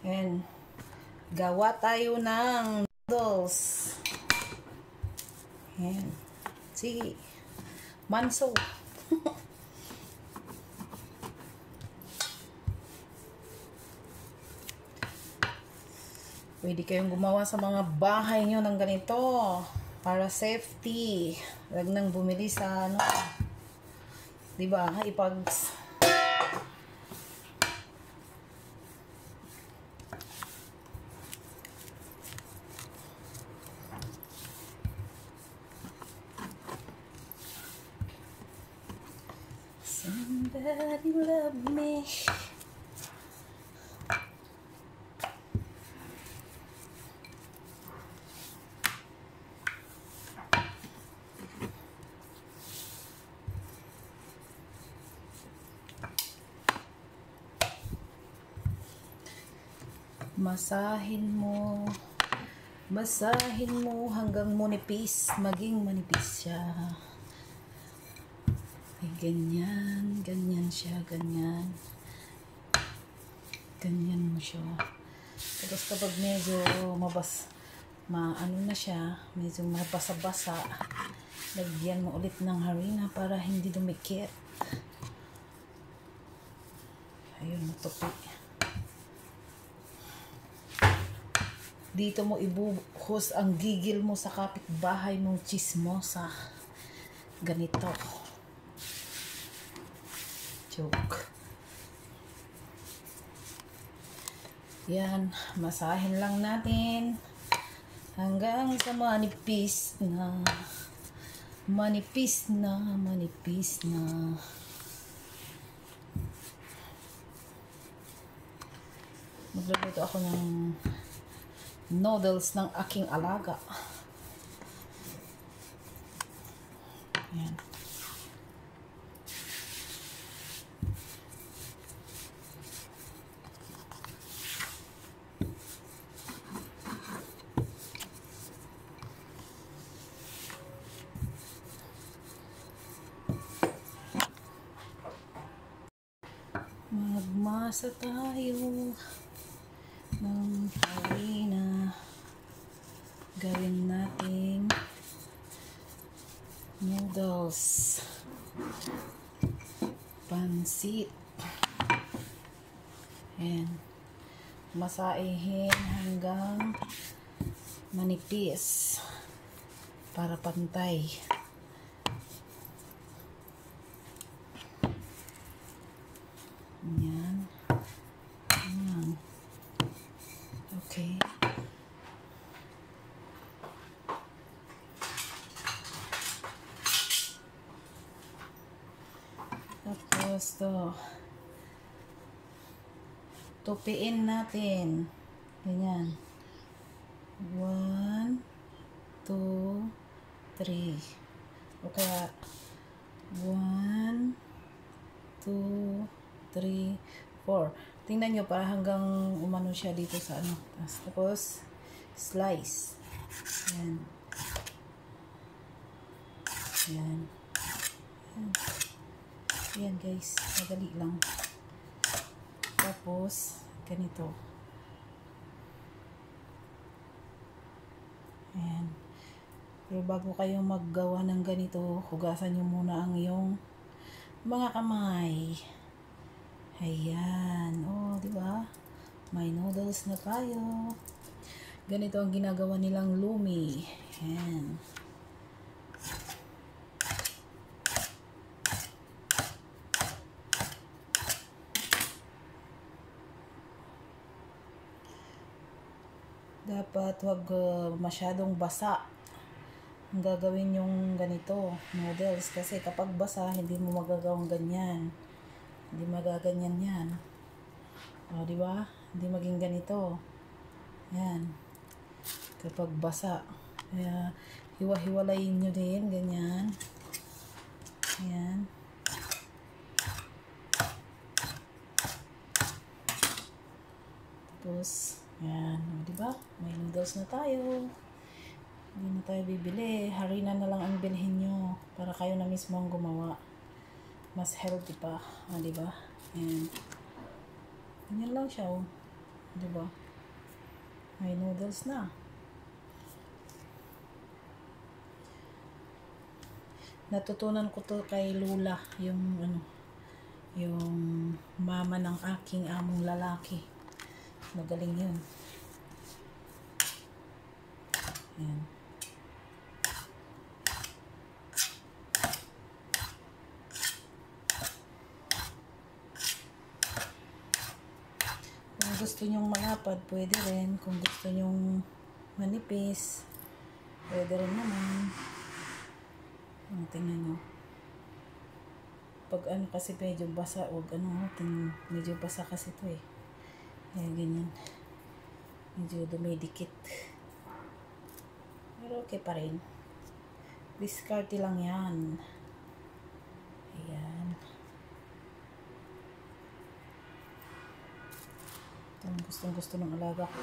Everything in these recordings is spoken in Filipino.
And, gawa tayo ng noodles. Ayan. Sige. Manso. Pwede kayong gumawa sa mga bahay nyo ng ganito. Para safety. Huwag nang bumili sa ano. Diba? Ipag Somebody love me. Masahin mo. Masahin mo hanggang manipis. Maging manipis siya ganyan, ganyan siya, ganyan. Ganyan mo siya. Tapos kapag medyo mabas, maano na siya, medyo mabasa-basa, lagyan mo ulit ng harina para hindi dumikit. Ayun, matupi. Dito mo ibuhos ang gigil mo sa kapitbahay mong chismosa. Ganito. Ganito joke. Yan, masahin lang natin hanggang sa manipis na. Manipis na, manipis na. Magluluto ako ng noodles ng aking alaga. Ayan. Magmasa tayo ng harina. Gawin nating noodles. Pansit. And masaihin hanggang manipis para pantay. Tapos to tupiin natin. Ganyan. 1 2 3. O kaya 1 2 3 4. Tingnan nyo para hanggang umano siya dito sa ano. Tapos, tapos slice. Ayan. Ayan. Ayan. Ayan guys, madali lang. Tapos, ganito. Ayan. Pero bago kayo maggawa ng ganito, hugasan nyo muna ang iyong mga kamay. Ayan. Oh, di ba? May noodles na tayo. Ganito ang ginagawa nilang lumi. Ayan. dapat wag uh, masyadong basa ang gagawin yung ganito noodles kasi kapag basa hindi mo magagawang ganyan. Hindi magaganyan yan. O di ba? Hindi maging ganito. Yan. Kapag basa. Kaya hiwa-hiwalayin nyo din ganyan. Yan tapos Ayan, oh, o, diba? May noodles na tayo. Hindi na tayo bibili. Harina na lang ang bilhin nyo para kayo na mismo ang gumawa. Mas healthy pa. Ah, o, diba? Ayan. Ganyan lang siya, oh. o. Diba? May noodles na. Natutunan ko to kay Lula, yung ano, yung mama ng aking among lalaki. Magaling yun. Ayan. Kung gusto nyong malapad, pwede rin. Kung gusto nyong manipis, pwede rin naman. Ang tingnan nyo. Pag ano kasi medyo basa, wag ano, medyo basa kasi to eh. Kaya ganyan. Medyo dumidikit. Pero okay pa rin. Discarte lang yan. Ayan. Ito ang gustong gusto ng alaga ko.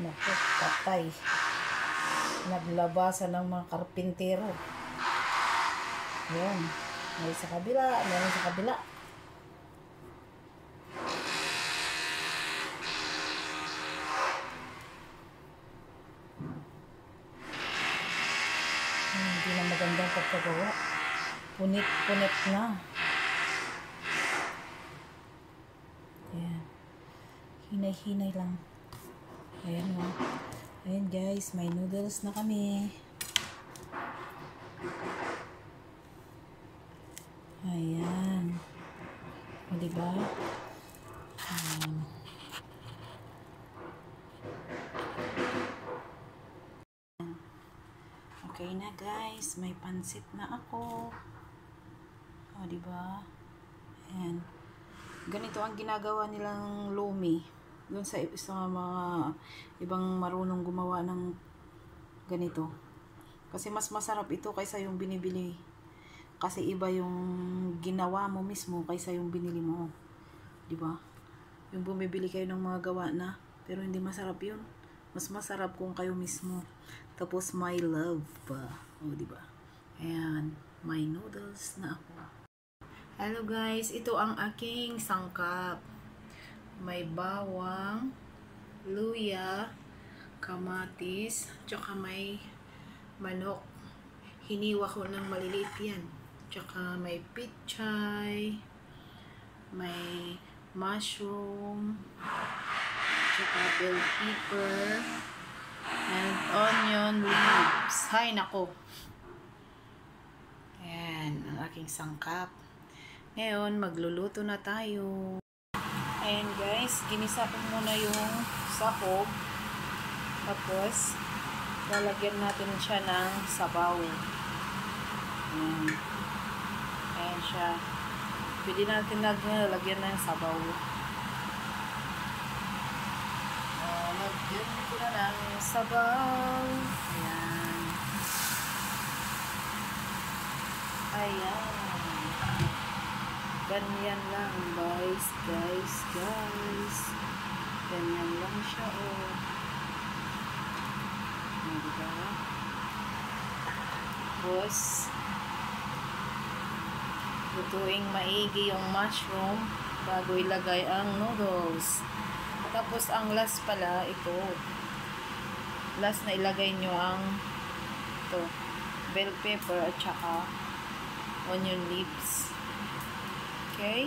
Naku, patay. Naglabasan ng mga karpintero. Ayan. May sa kabila, meron sa kabila. Hmm, Hindi na magandang pagkagawa. Punit-punit na. Ayan. Hinay-hinay lang. Ayan o. Ayan guys, may noodles na kami. Ayan. O diba? Ayan. Okay na guys, may pansit na ako. O diba? Ayan. Ganito ang ginagawa nilang lumi. Doon sa sa mga ibang marunong gumawa ng ganito. Kasi mas masarap ito kaysa yung binibili. Kasi iba yung ginawa mo mismo kaysa yung binili mo. 'Di ba? Yung bumibili kayo ng mga gawa na pero hindi masarap 'yun. Mas masarap kung kayo mismo. Tapos my love pa. O, 'di ba? Ayan, may noodles na ako. Hello guys, ito ang aking sangkap. May bawang, luya, kamatis, tsaka may manok. Hiniwa ko ng maliliit yan. Tsaka may pichay, may mushroom, tsaka bell pepper, and onion leaves. Hay nako. Ayan, ang aking sangkap. Ngayon, magluluto na tayo. Ayan guys, ginisa ko muna yung sahog. Tapos, lalagyan natin siya ng sabaw. Ayan. Ayan siya. Pwede natin lagyan ng sabaw. Uh, lagyan ko na ng sabaw. Ayan. Ayan. Ganyan lang, guys, guys, guys. Ganyan lang siya, oh. Oh, diba? Tapos, lutuing maigi yung mushroom bago ilagay ang noodles. Tapos, ang last pala, ito. Last na ilagay nyo ang ito, bell pepper at saka onion leaves. Okay?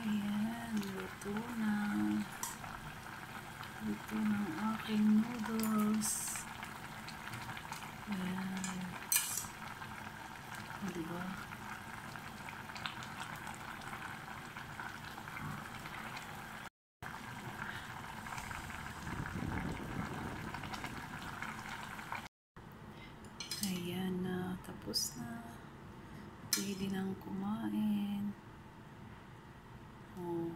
Ayan, luto na. Luto na aking noodles. Ayan. Ayan na, tapos na. Pwede nang kumain. Oh.